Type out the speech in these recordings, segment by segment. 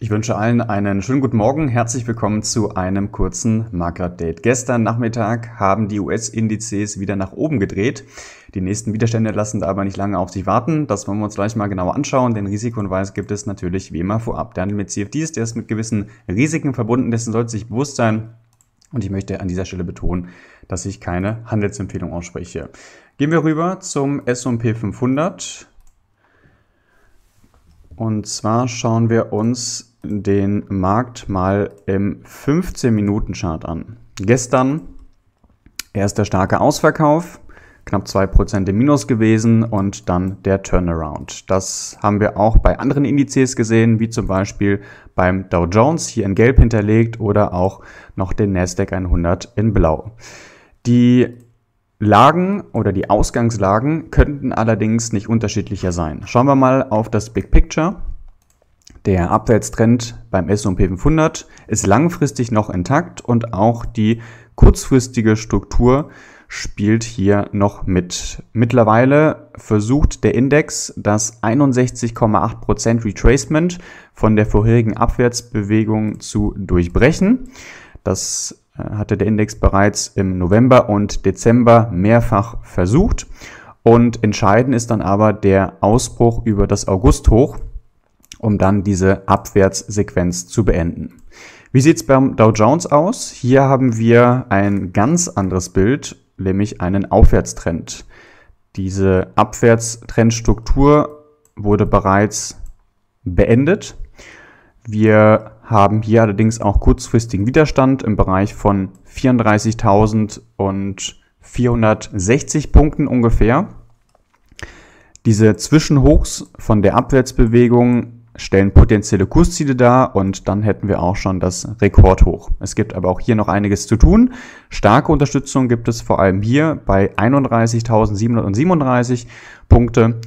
Ich wünsche allen einen schönen guten Morgen. Herzlich willkommen zu einem kurzen Market-Update. Gestern Nachmittag haben die US-Indizes wieder nach oben gedreht. Die nächsten Widerstände lassen aber nicht lange auf sich warten. Das wollen wir uns gleich mal genauer anschauen. Den Risikohinweis gibt es natürlich wie immer vorab. Der Handel mit CFDs, der ist mit gewissen Risiken verbunden. Dessen sollte sich bewusst sein. Und ich möchte an dieser Stelle betonen, dass ich keine Handelsempfehlung ausspreche. Gehen wir rüber zum S&P 500. Und zwar schauen wir uns den Markt mal im 15-Minuten-Chart an. Gestern erst der starke Ausverkauf, knapp 2% im Minus gewesen und dann der Turnaround. Das haben wir auch bei anderen Indizes gesehen, wie zum Beispiel beim Dow Jones hier in Gelb hinterlegt oder auch noch den Nasdaq 100 in Blau. Die Lagen oder die Ausgangslagen könnten allerdings nicht unterschiedlicher sein. Schauen wir mal auf das Big Picture. Der Abwärtstrend beim S&P 500 ist langfristig noch intakt und auch die kurzfristige Struktur spielt hier noch mit. Mittlerweile versucht der Index das 61,8% Retracement von der vorherigen Abwärtsbewegung zu durchbrechen. Das hatte der Index bereits im November und Dezember mehrfach versucht. Und entscheidend ist dann aber der Ausbruch über das August-Hoch, um dann diese Abwärtssequenz zu beenden. Wie sieht's beim Dow Jones aus? Hier haben wir ein ganz anderes Bild, nämlich einen Aufwärtstrend. Diese Abwärtstrendstruktur wurde bereits beendet. Wir haben hier allerdings auch kurzfristigen Widerstand im Bereich von 34.000 und 460 Punkten ungefähr. Diese Zwischenhochs von der Abwärtsbewegung stellen potenzielle Kursziele dar und dann hätten wir auch schon das Rekordhoch. Es gibt aber auch hier noch einiges zu tun. Starke Unterstützung gibt es vor allem hier bei 31.737 Punkte.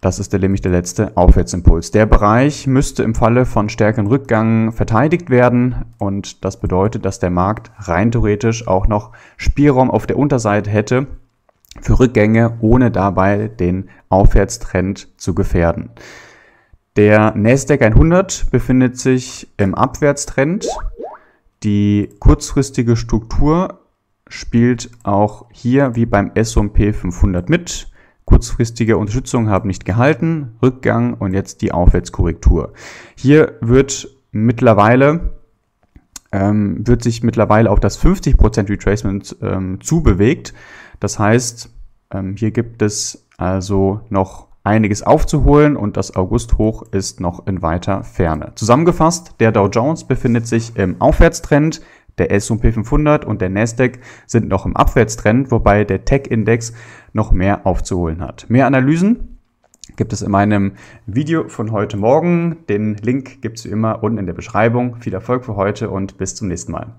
Das ist nämlich der letzte Aufwärtsimpuls. Der Bereich müsste im Falle von stärkeren Rückgang verteidigt werden und das bedeutet, dass der Markt rein theoretisch auch noch Spielraum auf der Unterseite hätte für Rückgänge, ohne dabei den Aufwärtstrend zu gefährden. Der Nasdaq 100 befindet sich im Abwärtstrend. Die kurzfristige Struktur spielt auch hier wie beim S&P 500 mit. Kurzfristige Unterstützung haben nicht gehalten, Rückgang und jetzt die Aufwärtskorrektur. Hier wird mittlerweile ähm, wird sich mittlerweile auch das 50% Retracement ähm, zubewegt. Das heißt, ähm, hier gibt es also noch einiges aufzuholen und das August-Hoch ist noch in weiter Ferne. Zusammengefasst, der Dow Jones befindet sich im Aufwärtstrend, der S&P 500 und der Nasdaq sind noch im Abwärtstrend, wobei der Tech-Index noch mehr aufzuholen hat. Mehr Analysen gibt es in meinem Video von heute Morgen. Den Link gibt es wie immer unten in der Beschreibung. Viel Erfolg für heute und bis zum nächsten Mal.